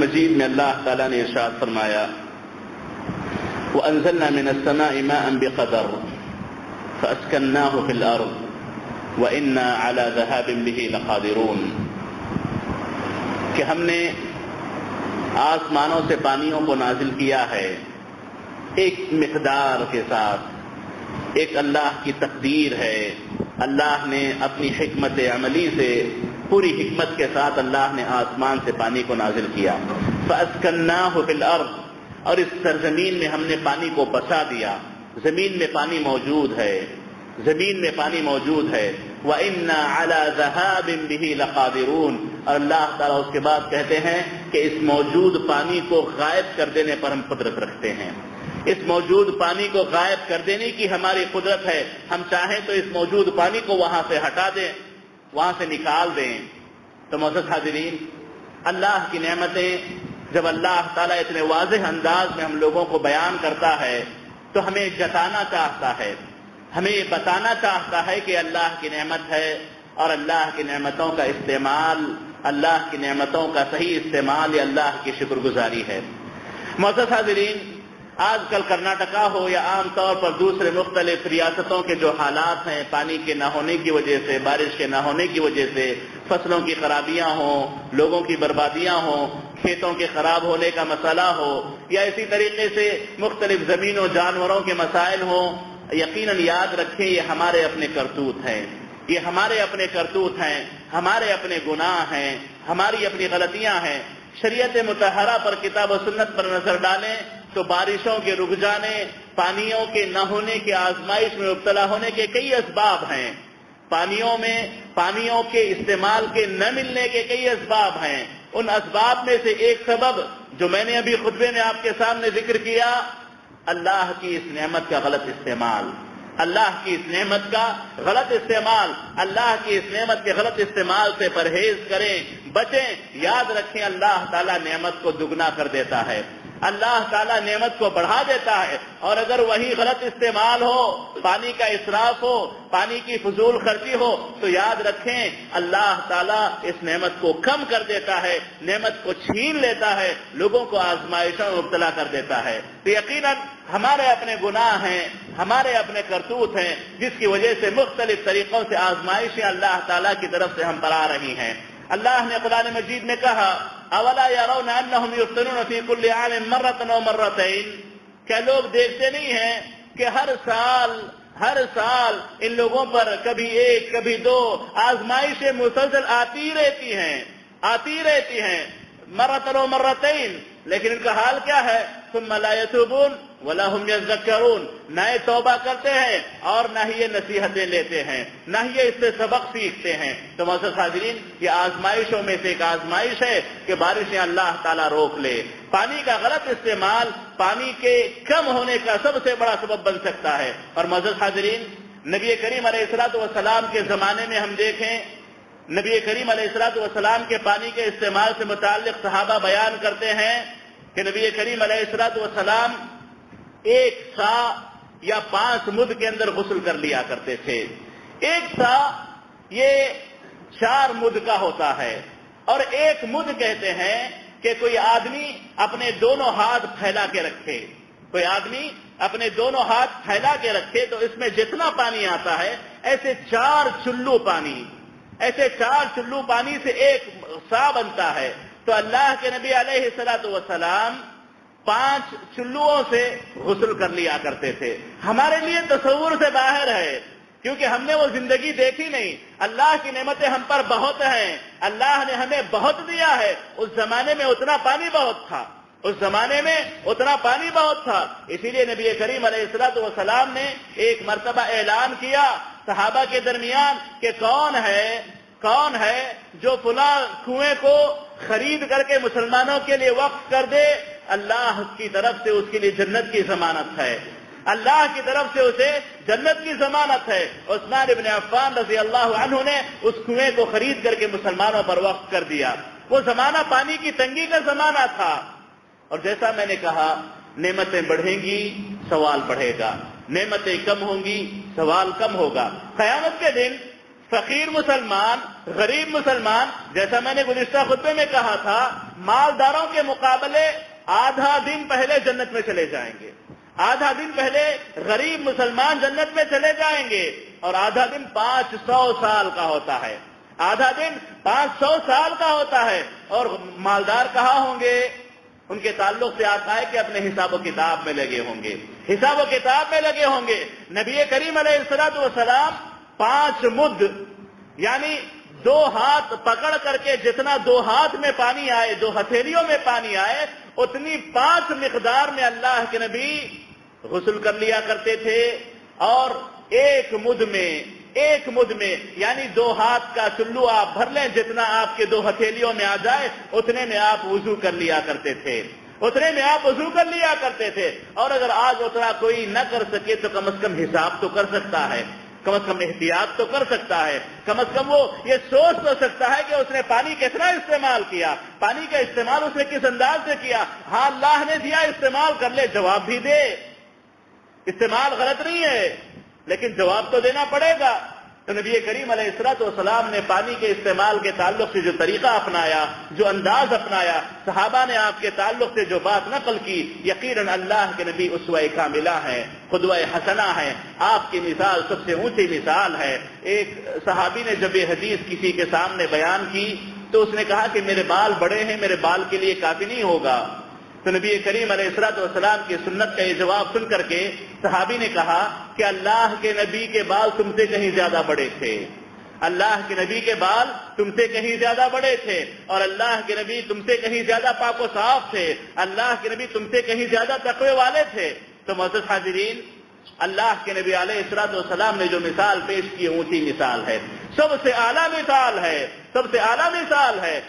مجید میں اللہ تعالیٰ نے ارشاد فرمایا وہ وأنزلنا من السماء ماء بقدر فأسكناه في الأرض وإنا على ذهاب به لقادرون۔ کہ ہم نے آسمانوں سے پانیوں کو نازل کیا ہے، ایک مقدار کے ساتھ، ایک اللہ کی تقدیر ہے۔ اللہ نے اپنی حکمت عملی سے پوری حکمت کے ساتھ اللہ نے آسمان سے پانی کو نازل کیا۔ فَأَسْكَنَّاهُ فِي الْأَرْضِ۔ اور اس سرزمین میں ہم نے پانی کو بسا دیا۔ زمین میں پانی موجود ہے۔ زمین میں پانی موجود ہے۔ وَإِنَّا عَلَى ذَهَابٍ بِهِ لَقَادِرُونَ۔ اور اللہ تعالیٰ اس کے بعد کہتے ہیں کہ اس موجود پانی کو غائب کر دینے پر ہم قدرت رکھتے ہیں۔ اس موجود پانی کو غائب کر دینے کی ہماری قدرت ہے۔ ہم چاہیں تو اس موجود پانی کو وہاں سے ہٹا دیں۔ وہاں سے نکال دیں تو معزز حاضرین، اللہ کی نعمتیں جب اللہ تعالیٰ اتنے واضح انداز میں ہم لوگوں کو بیان کرتا ہے، تو ہمیں جتانا چاہتا ہے۔ ہمیں یہ بتانا چاہتا ہے کہ اللہ کی نعمت ہے اور اللہ کی نعمتوں کا استعمال، اللہ کی نعمتوں کا صحیح استعمال یہ اللہ کی شکر گزاری ہے۔ معزز حاضرین آج کل کرناٹکا ہو یا عام طور پر دوسرے مختلف ریاستوں کے جو حالات ہیں، پانی کے نہ ہونے کی وجہ سے، بارش کے نہ ہونے کی وجہ سے، فصلوں کی خرابیاں ہوں، لوگوں کی بربادیاں ہوں، کھیتوں کے خراب ہونے کا مسئلہ ہو، یا اسی طریقے سے مختلف زمینوں جانوروں کے مسائل ہوں، یقیناً یاد رکھیں یہ ہمارے اپنے کرتوت ہیں۔ یہ ہمارے اپنے کرتوت ہیں، ہمارے اپنے گناہ ہیں، ہماری اپنی غلطیاں ہیں۔ شریعت متحرہ پر، کتاب و سنت پر نظر ڈالیں۔ تو بارشوں کے رک جانے، پانیوں کے نہ ہونے کے آزمائش میں مبتلا ہونے کے کئی اسباب ہیں۔ پانیوں میں، پانیوں کے استعمال کے نہ ملنے کے کئی اسباب ہیں۔ ان اسباب میں سے ایک سبب جو میں نے ابھی خطبے میں آپ کے سامنے ذکر کیا، اللہ کی اس نعمت کا غلط استعمال۔ اللہ کی اس نعمت کا غلط استعمال۔ اللہ کی اس نعمت کے غلط استعمال سے پرہیز کریں، بچیں، یاد رکھیں، اللہ تعالیٰ نعمت کو دگنا کر دیتا ہے۔ اللہ تعالیٰ نعمت کو بڑھا دیتا ہے اور اگر وہی غلط استعمال ہو، پانی کا اسراف ہو، پانی کی فضول خرچی ہو، تو یاد رکھیں، اللہ تعالیٰ اس نعمت کو کم کر دیتا ہے، نعمت کو چھین لیتا ہے، لوگوں کو آزمائشوں میں مبتلا کر دیتا ہے۔ تو یقیناً ہمارے اپنے گناہ ہیں، ہمارے اپنے کرتوت ہیں، جس کی وجہ سے مختلف طریقوں سے آزمائشیں اللہ تعالیٰ کی طرف سے ہم پر آ رہی ہیں۔ اللہ نے قرآن مجید میں کہا اولا یارون انہم یفتنون فی کل عام مرتن و مرتین کیا لوگ دیکھتے نہیں ہیں کہ ہر سال ہر سال ان لوگوں پر کبھی ایک، کبھی دو آزمائشیں مسلسل آتی رہتی ہیں، آتی رہتی ہیں مرتن و مرتین. لیکن ان کا حال کیا ہے؟ ثم لا يتوبون ولا هم يذكرون. نہ یہ توبہ کرتے ہیں اور نہ ہی یہ نصیحتیں لیتے ہیں، نہ ہی یہ اس سے سبق سیکھتے ہیں۔ تو معزز حاضرین، یہ آزمائشوں میں سے ایک آزمائش ہے کہ بارشیں اللہ تعالیٰ روک لے۔ پانی کا غلط استعمال پانی کے کم ہونے کا سب سے بڑا سبب بن سکتا ہے۔ اور معزز حاضرین، نبی کریم علیہ السلاۃ والسلام کے زمانے میں ہم دیکھیں، نبی کریم علیہ السلاۃ والسلام کے پانی کے استعمال سے متعلق صحابہ بیان کرتے ہیں کہ نبی کریم علیہ السلاۃ والسلام ایک سا یا پانچ مد کے اندر غسل کر لیا کرتے تھے۔ ایک سا یہ چار مد کا ہوتا ہے۔ اور ایک مد کہتے ہیں کہ کوئی آدمی اپنے دونوں ہاتھ پھیلا کے رکھے۔ کوئی آدمی اپنے دونوں ہاتھ پھیلا کے رکھے تو اس میں جتنا پانی آتا ہے، ایسے چار چلو پانی۔ ایسے چار چلو پانی سے ایک سا بنتا ہے۔ تو اللہ کے نبی علیہ السلاۃ وسلام پانچ چلوؤں سے غسل کر لیا کرتے تھے۔ ہمارے لیے تصور سے باہر ہے، کیونکہ ہم نے وہ زندگی دیکھی نہیں۔ اللہ کی نعمتیں ہم پر بہت ہیں۔ اللہ نے ہمیں بہت دیا ہے۔ اس زمانے میں اتنا پانی بہت تھا۔ اس زمانے میں اتنا پانی بہت تھا۔ اسی لیے نبی کریم علیہ السلاۃ والسلام نے ایک مرتبہ اعلان کیا صحابہ کے درمیان کہ کون ہے کون ہے جو فلاں کنویں کو خرید کر کے مسلمانوں کے لیے وقف کر دے، اللہ کی طرف سے اس کے لیے جنت کی ضمانت ہے۔ اللہ کی طرف سے اسے جنت کی ضمانت ہے۔ عثمان ابن عفان رضی اللہ عنہ نے اس کنویں کو خرید کر کے مسلمانوں پر وقف کر دیا۔ وہ زمانہ پانی کی تنگی کا زمانہ تھا۔ اور جیسا میں نے کہا، نعمتیں بڑھیں گی، سوال بڑھے گا۔ نعمتیں کم ہوں گی، سوال کم ہوگا۔ قیامت کے دن فقیر مسلمان، غریب مسلمان، جیسا میں نے گزشتہ خطبے میں کہا تھا، مالداروں کے مقابلے آدھا دن پہلے جنت میں چلے جائیں گے۔ آدھا دن پہلے غریب مسلمان جنت میں چلے جائیں گے اور آدھا دن پانچ سو سال کا ہوتا ہے۔ آدھا دن پانچ سو سال کا ہوتا ہے اور مالدار کہاں ہوں گے؟ ان کے تعلق سے آتا ہے کہ اپنے حساب و کتاب میں لگے ہوں گے۔ حساب و کتاب میں لگے ہوں گے۔ نبی کریم علیہ السلاط والسلام پانچ مد یعنی دو ہاتھ پکڑ کر کے جتنا دو ہاتھ میں پانی آئے، دو ہتھیلیوں میں پانی آئے، اتنی پانچ مقدار میں اللہ کے نبی غسل کر لیا کرتے تھے۔ اور ایک مد میں، ایک مد میں یعنی دو ہاتھ کا چلو آپ بھر لیں، جتنا آپ کے دو ہتھیلیوں میں آ جائے، اتنے میں آپ وضو کر لیا کرتے تھے۔ اتنے میں آپ وضو کر لیا کرتے تھے۔ اور اگر آج اتنا کوئی نہ کر سکے تو کم از کم حساب تو کر سکتا ہے۔ کم از کم احتیاط تو کر سکتا ہے۔ کم از کم وہ یہ سوچ تو سکتا ہے کہ اس نے پانی کتنا استعمال کیا، پانی کا استعمال اس نے کس انداز سے کیا؟ ہاں اللہ نے دیا، استعمال کر لے، جواب بھی دے۔ استعمال غلط نہیں ہے، لیکن جواب تو دینا پڑے گا۔ تو نبی کریم علیہ السلاط والسلام نے پانی کے استعمال کے تعلق سے جو طریقہ اپنایا، جو انداز اپنایا، صحابہ نے آپ کے تعلق سے جو بات نقل کی، یقیناً اللہ کے نبی اسوہ کا ملا ہے خدوہ حسنا ہے آپ کی مثال سب سے اونچی مثال ہے۔ ایک صحابی نے جب یہ حدیث کسی کے سامنے بیان کی تو اس نے کہا کہ میرے بال بڑے ہیں، میرے بال کے لیے کافی نہیں ہوگا۔ تو نبی کریم علیہ السلاط والسلام کی سنت کا یہ جواب سن کر کے صحابی نے کہا کہ اللہ کے نبی کے بال تم سے کہیں زیادہ بڑے تھے۔ اللہ کے نبی کے بال تم سے کہیں زیادہ بڑے تھے اور اللہ کے نبی تم سے کہیں زیادہ پاک و صاف تھے۔ اللہ کے نبی تم سے کہیں زیادہ تقوی والے تھے۔ تو محسوس حاضرین، اللہ کے نبی علیہ اسرات والسلام نے جو مثال پیش کی اونچی مثال ہے۔ سب سے اعلیٰ مثال ہے، سب سے اعلیٰ مثال ہے۔